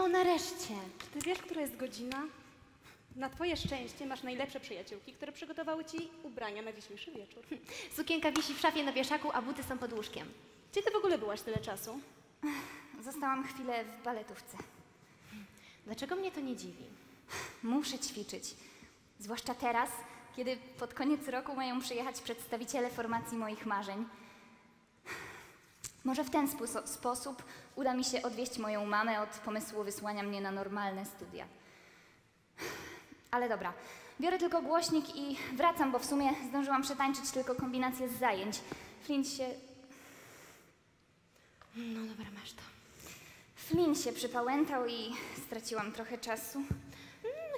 No nareszcie. Ty wiesz, która jest godzina? Na twoje szczęście masz najlepsze przyjaciółki, które przygotowały ci ubrania na dzisiejszy wieczór. Sukienka wisi w szafie na wieszaku, a buty są pod łóżkiem. Gdzie ty w ogóle byłaś tyle czasu? Zostałam chwilę w baletówce. Dlaczego mnie to nie dziwi? Muszę ćwiczyć. Zwłaszcza teraz, kiedy pod koniec roku mają przyjechać przedstawiciele formacji moich marzeń. Może w ten spo- sposób uda mi się odwieść moją mamę od pomysłu wysłania mnie na normalne studia. Ale dobra, biorę tylko głośnik i wracam, bo w sumie zdążyłam przetańczyć tylko kombinację z zajęć. Flint się, No dobra, masz to. Flint się przypałętał i straciłam trochę czasu.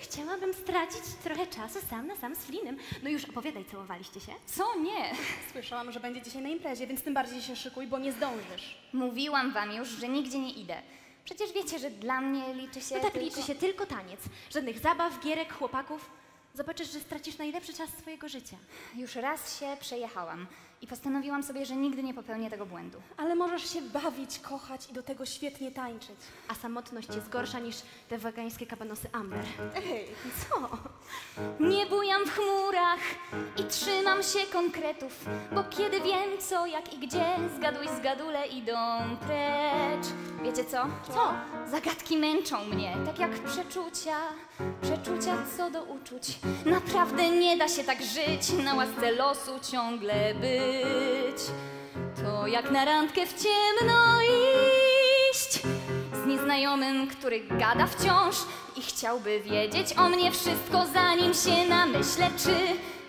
Chciałabym stracić trochę czasu sam na sam z Flinem. No już opowiadaj, całowaliście się? Co nie? Słyszałam, że będzie dzisiaj na imprezie, więc tym bardziej się szykuj, bo nie zdążysz. Mówiłam wam już, że nigdzie nie idę. Przecież wiecie, że dla mnie liczy się. No tak tylko... liczy się tylko taniec. Żadnych zabaw, gierek, chłopaków. Zobaczysz, że stracisz najlepszy czas swojego życia. Już raz się przejechałam i postanowiłam sobie, że nigdy nie popełnię tego błędu. Ale możesz się bawić, kochać i do tego świetnie tańczyć. A samotność jest gorsza niż te wegańskie kabanosy Amber. Ej, Co? Nie bujam w chmurach i trzymam się konkretów, bo kiedy wiem co, jak i gdzie, zgaduj zgadule idą precz. Wiecie co? Co? Zagadki męczą mnie, tak jak przeczucia, przeczucia co do uczuć. Naprawdę nie da się tak żyć, na łasce losu ciągle być. To jak na randkę w ciemno iść. Z nieznajomym, który gada wciąż i chciałby wiedzieć o mnie wszystko, zanim się namyślę, czy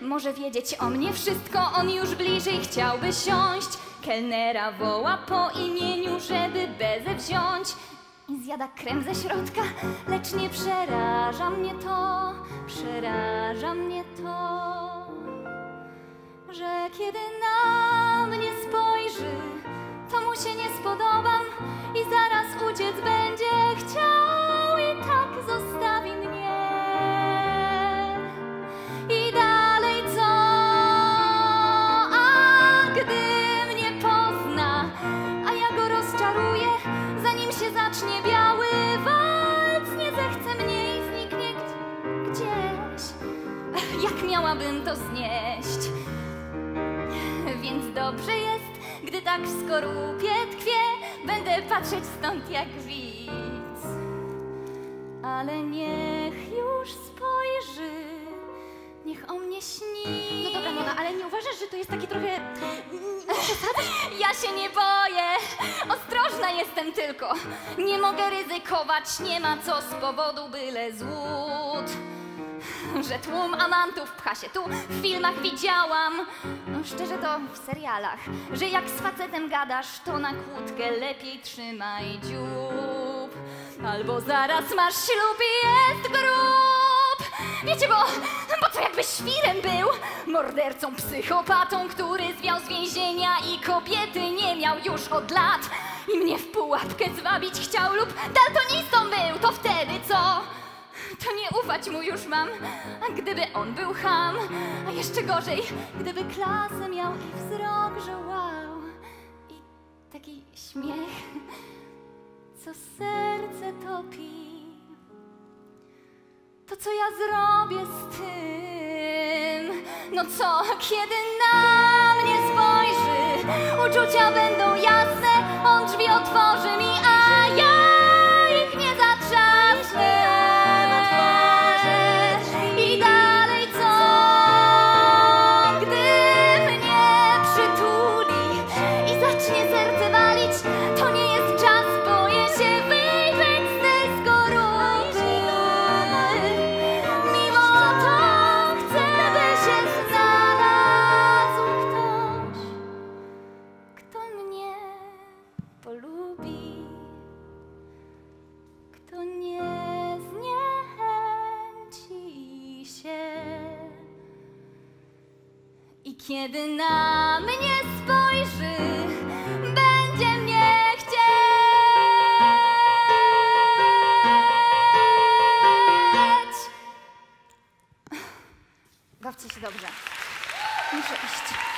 może wiedzieć o mnie wszystko, on już bliżej chciałby siąść. Kelnera woła po imieniu, żeby bezę wziąć i zjada krem ze środka, lecz nie przeraża mnie to, przeraża mnie to że kiedy na mnie spojrzy, to mu się nie spodobam i zaraz uciec będzie chciał i tak zostawi mnie. I dalej co? A gdy mnie pozna, a ja go rozczaruję, zanim się zacznie biały walc, nie zechce mnie i zniknie gdzie- gdzieś. Jak miałabym to znieść? Dobrze jest, gdy tak w skorupie tkwię, będę patrzeć stąd jak widz. Ale niech już spojrzy, niech o mnie śni. No dobra, Mona, ale nie uważasz, że to jest takie trochę... Ja się nie boję, ostrożna jestem tylko. Nie mogę ryzykować, nie ma co z powodu byle złód. Że tłum amantów pcha się tu, w filmach widziałam. No, szczerze to w serialach, że jak z facetem gadasz, to na kłódkę lepiej trzymaj dziób. Albo zaraz masz ślub i jest grób. Wiecie, bo, bo to jakby świrem był, mordercą, psychopatą, który zwiał z więzienia i kobiety nie miał już od lat. I mnie w pułapkę zwabić chciał lub daltonistą był, to wtedy co? To nie ufać mu już mam, a gdyby on był ham, a jeszcze gorzej, gdyby klasę miał i wzrok, że wow, i taki śmiech, co serce topi. To co ja zrobię z tym? No co, kiedy na mnie spojrzy, uczucia będą jasne, polubi, kto nie zniechęci się. I kiedy na mnie spojrzy, będzie mnie chcieć. Bawcie się dobrze. Muszę iść.